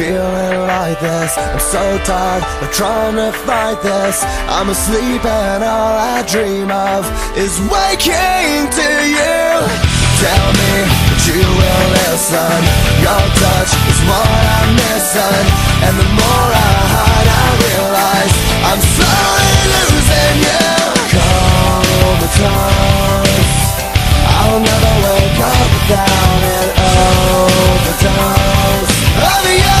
feeling like this. I'm so tired of trying to fight this. I'm asleep and all I dream of Is waking to you. Tell me that you will listen. Your touch is what I'm missing. And the more I hide I realize I'm slowly losing you. Overdose. I'll never wake up without it overdose. Of you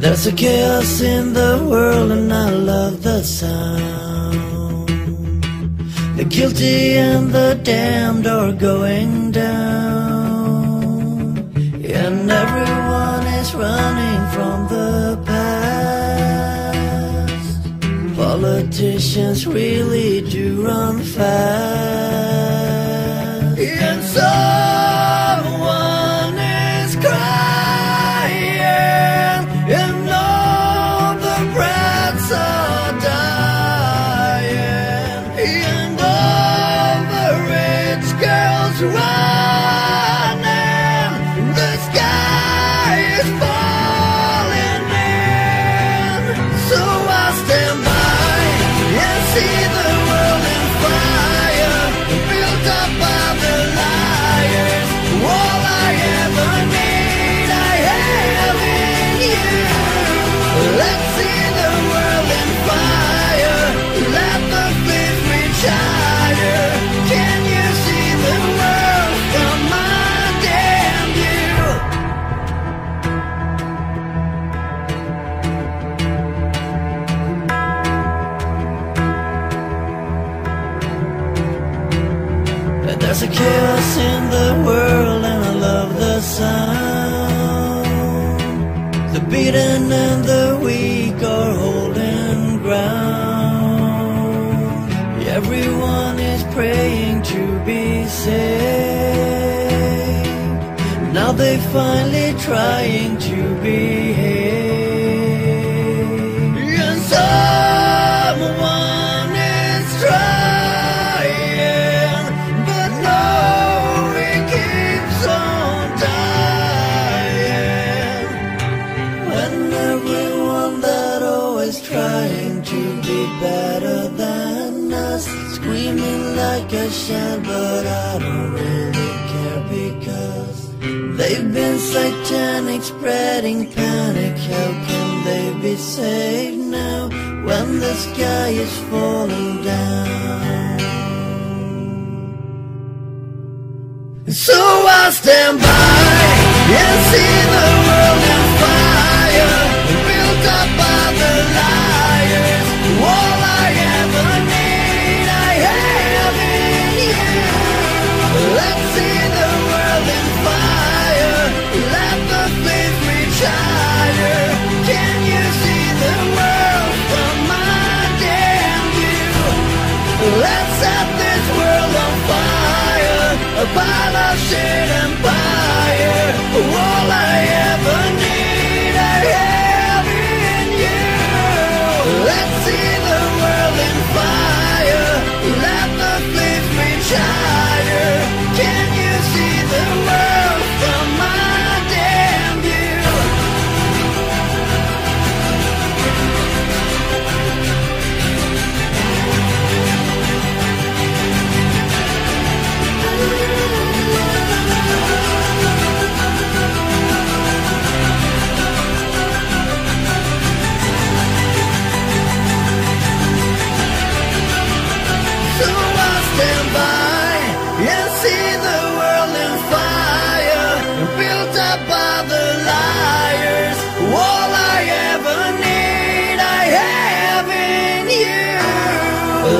There's a chaos in the world and I love the sound. The guilty and the damned are going down. And everyone is running from the past. Politicians really do run fast. And so There's a chaos in the world and I love the sound. The beaten and the weak are holding ground. Everyone is praying to be saved. Now they're finally trying to behave. but I don't really care because they've been satanic, spreading panic. How can they be saved now when the sky is falling down? So I stand by and see the world.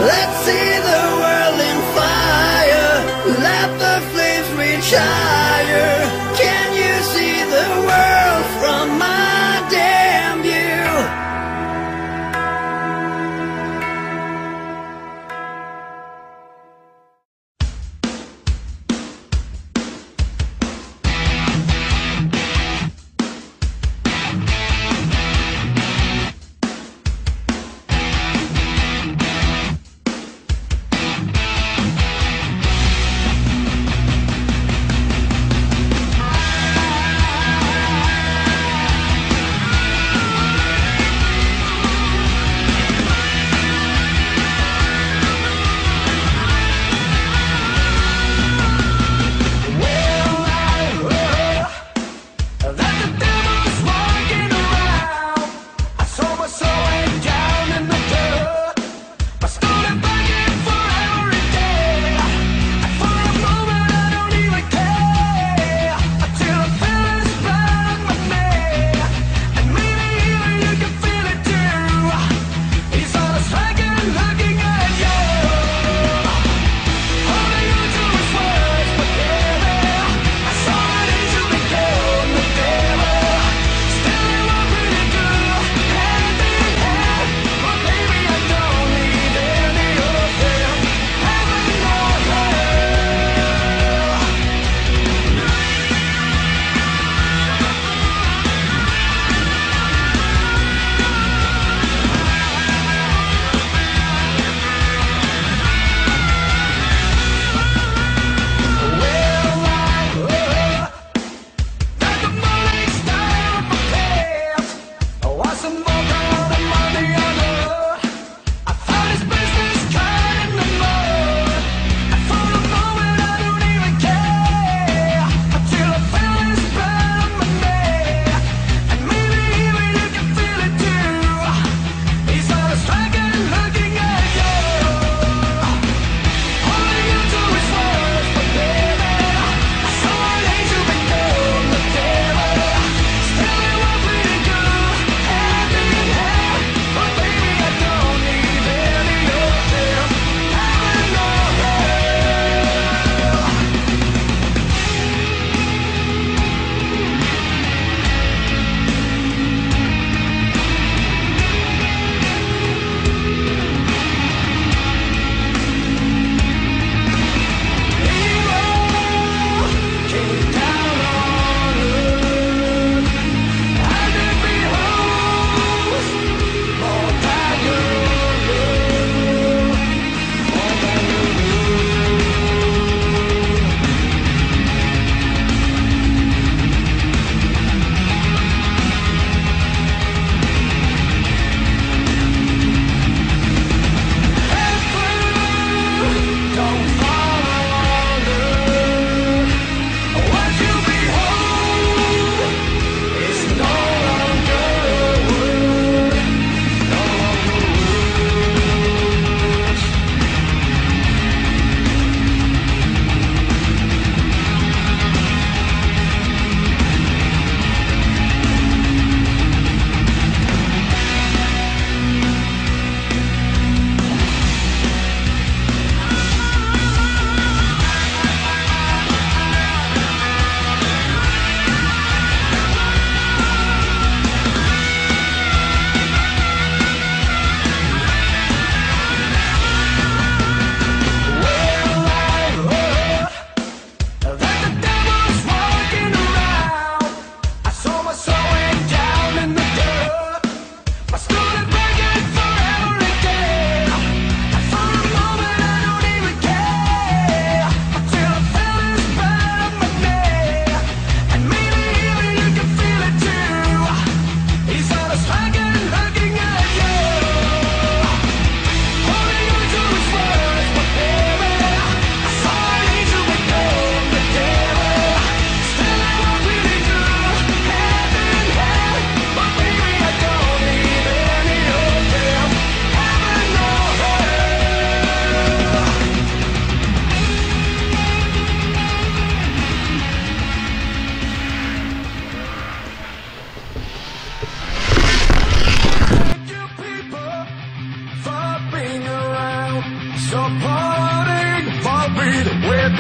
Let's see.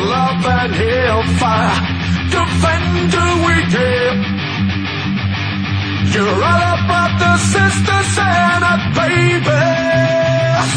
love and hellfire, defender we give. You're all about the sisters and the babies.